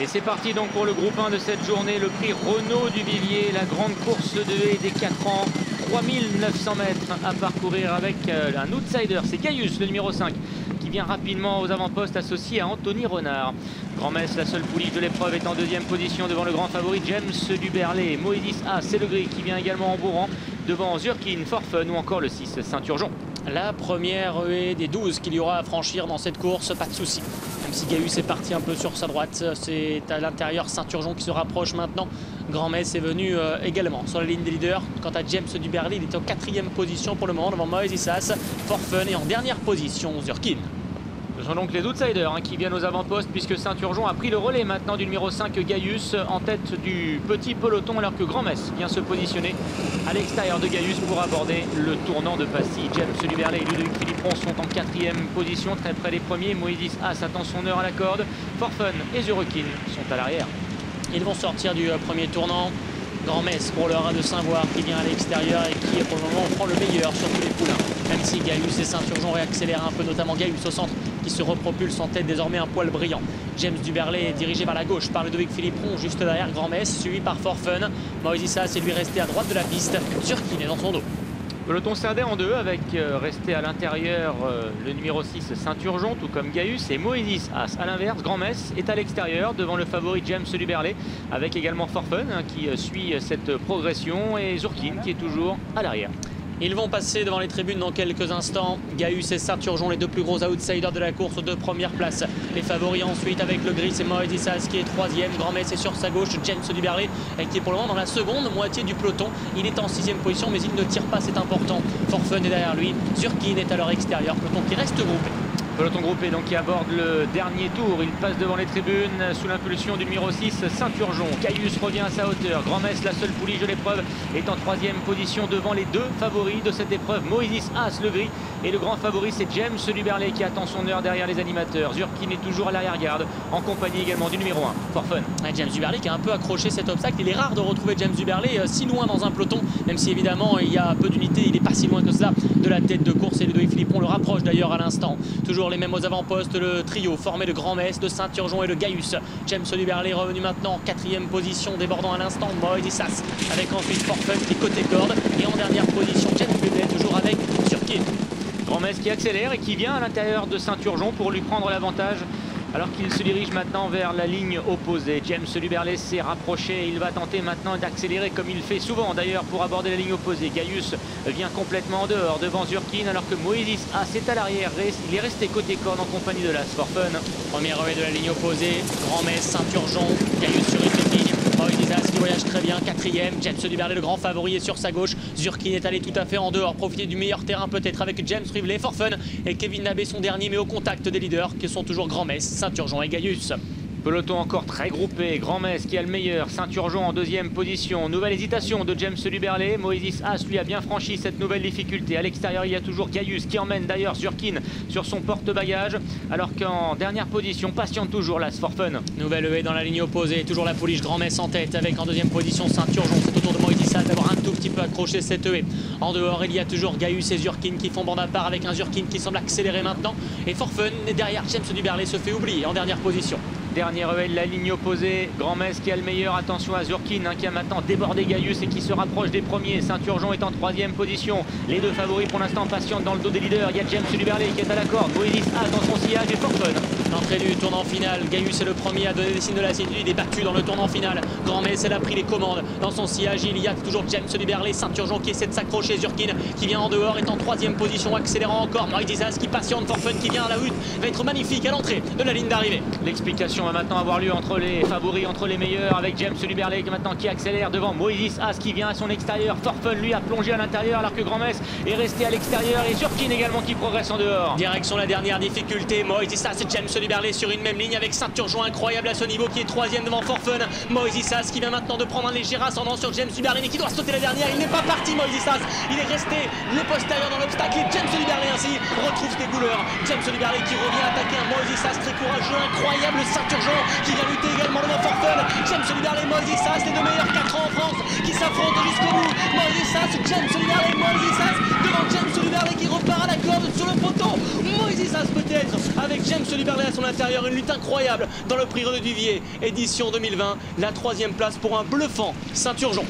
Et c'est parti donc pour le groupe 1 de cette journée, le prix Renault du Vivier, la grande course de haie des 4 ans. 3900 mètres à parcourir avec euh, un outsider, c'est Gaius, le numéro 5, qui vient rapidement aux avant-postes associé à Anthony Renard. Grand-Messe, la seule pouliche de l'épreuve, est en deuxième position devant le grand favori James Duberlet. Moïdis A, c'est le gris qui vient également en bourrant devant Zurkin, Forfun ou encore le 6, Saint-Urgeon. La première des 12 qu'il y aura à franchir dans cette course, pas de souci. Même si Gaius est parti un peu sur sa droite, c'est à l'intérieur Saint-Urgeon qui se rapproche maintenant. Grand-Messe est venu euh, également sur la ligne des leaders. Quant à James Duberly, il est en quatrième position pour le moment devant Moïse Issas, Forfun et en dernière position Zurkin. Ce sont donc les outsiders hein, qui viennent aux avant-postes puisque Saint-Urgeon a pris le relais maintenant du numéro 5 Gaius en tête du petit peloton alors que Grand-Messe vient se positionner à l'extérieur de Gaius pour aborder le tournant de Passy. James Luberlet et Ludovic Philippon sont en quatrième position, très près des premiers. Moïdis As attend son heure à la corde. Forfun et Zurekin sont à l'arrière. Ils vont sortir du euh, premier tournant. Grand-Messe pour le rat de Saint-Voir qui vient à l'extérieur et qui pour le moment prend le meilleur sur tous les poulains. Même si Gaius et Saint-Urgeon réaccélèrent un peu, notamment Gaius au centre se repropulse en tête désormais un poil brillant. James Duberlet est dirigé vers la gauche par Ludovic Philippon juste derrière Grand-Messe, suivi par Forfun. Moïse c'est lui resté à droite de la piste. Surkin est dans son dos. Peloton scindé en deux avec euh, resté à l'intérieur euh, le numéro 6 Saint-Urgeon tout comme Gaius et Moïdis As. À l'inverse, Grand-Messe est à l'extérieur devant le favori James Luberlet avec également Forfun hein, qui euh, suit cette progression et Zurkin qui est toujours à l'arrière. Ils vont passer devant les tribunes dans quelques instants. Gaius et Saint-Urgeon, les deux plus gros outsiders de la course aux deux premières places. Les favoris ensuite avec le gris, c'est Moïse qui est troisième. Grand Metz est sur sa gauche, James Duberlet qui est pour le moment dans la seconde moitié du peloton. Il est en sixième position mais il ne tire pas, c'est important. Forfun est derrière lui. Zurkin est à leur extérieur. Peloton qui reste groupé. Peloton groupé donc qui aborde le dernier tour. Il passe devant les tribunes sous l'impulsion du numéro 6, Saint-Urgeon. Caius revient à sa hauteur. Grand-Messe, la seule pouliche de l'épreuve, est en troisième position devant les deux favoris de cette épreuve. Moïse As, le gris. Et le grand favori, c'est James Luberlet qui attend son heure derrière les animateurs. Zurkin est toujours à l'arrière-garde, en compagnie également du numéro 1, Forfun. James Duberlet qui a un peu accroché cet obstacle. Il est rare de retrouver James Duberlet euh, si loin dans un peloton, même si évidemment il y a peu d'unités, il n'est pas si loin que cela de la tête de course. Et Ludovic Philippon le rapproche d'ailleurs à l'instant. Toujours les mêmes aux avant-postes, le trio formé de Grand-Messe, de Saint-Urgeon et de Gaius. James Luberlet revenu maintenant en quatrième position, débordant à l'instant Moïse Sass, avec ensuite Forfun qui côté corde. Et en dernière position, James Luberlet toujours avec Surkin. Grand-Messe qui accélère et qui vient à l'intérieur de Saint-Urgeon pour lui prendre l'avantage alors qu'il se dirige maintenant vers la ligne opposée. James Luberlet s'est rapproché il va tenter maintenant d'accélérer comme il fait souvent d'ailleurs pour aborder la ligne opposée. Gaius vient complètement en dehors devant Zurkin alors que Moïse ah, c'est à l'arrière. Il est resté côté corne en compagnie de l'As for Fun. Premier relais de la ligne opposée. Grand Metz, Saint-Urgeon, Gaius sur une qui voyage très bien, quatrième. James Duberlet, le grand favori, est sur sa gauche. Zurkin est allé tout à fait en dehors, profiter du meilleur terrain peut-être avec James Rivley, Forfun et Kevin Nabé son dernier, mais au contact des leaders qui sont toujours Grand Metz, Saint-Urgeon et Gaius. Peloton encore très groupé. Grand Metz qui a le meilleur. Saint-Urgeon en deuxième position. Nouvelle hésitation de James Luberlet. Moïse As lui a bien franchi cette nouvelle difficulté. À l'extérieur, il y a toujours Gaius qui emmène d'ailleurs Zurkin sur son porte-bagages. Alors qu'en dernière position, patiente toujours Las for Fun. Nouvelle haie dans la ligne opposée. Toujours la pouliche Grand Metz en tête avec en deuxième position Saint-Urgeon. C'est au tour de Moïse As d'avoir un tout petit peu accroché cette haie. En dehors, il y a toujours Gaius et Zurkin qui font bande à part avec un Zurkin qui semble accélérer maintenant. Et Forfun derrière. James Duberlet se fait oublier en dernière position. Dernière de la ligne opposée. Grand Metz qui a le meilleur. Attention à Zurkin hein, qui a maintenant débordé Gaius et qui se rapproche des premiers. Saint-Urgeon est en troisième position. Les deux favoris pour l'instant patientent dans le dos des leaders. Il y a James Luberlet qui est à la corde. Moïse A dans son sillage et Forfun. L'entrée du tournant final. Gaius est le premier à donner des signes de lassitude. Il est battu dans le tournant final. Grand Metz, elle a pris les commandes. Dans son sillage, il y a toujours James Luberlet. Saint-Urgeon qui essaie de s'accrocher. Zurkin qui vient en dehors est en troisième position, accélérant encore. Moïse qui patiente. Forfun qui vient à la hutte va être magnifique à l'entrée de la ligne d'arrivée. L'explication maintenant avoir lieu entre les favoris, entre les meilleurs, avec James Luberlet maintenant qui accélère devant Moïse As qui vient à son extérieur. Forfun lui a plongé à l'intérieur alors que Grand Metz est resté à l'extérieur et Zurkin également qui progresse en dehors. Direction la dernière difficulté, Moïse As et James Luberlet sur une même ligne avec Saint-Urgeon incroyable à ce niveau qui est troisième devant Forfun. Moïse As qui vient maintenant de prendre un léger ascendant sur James Luberlet mais qui doit sauter la dernière. Il n'est pas parti Moïse As, il est resté le postérieur dans l'obstacle et James Luberlet ainsi retrouve ses couleurs. James Luberlet qui revient attaquer un Moïse As très courageux, incroyable Qui vient lutter également devant Forfun. James Solidarly, Moïse Issas, les deux meilleurs 4 ans en France qui s'affrontent jusqu'au bout. Moïse Issas, James Solidarly, Moïse Issas devant James Solidarly qui repart à la corde sur le poteau. Moïse Issas peut-être avec James Solidarly à son intérieur. Une lutte incroyable dans le prix Renaud Duvier, édition 2020. La troisième place pour un bluffant Saint-Urgent.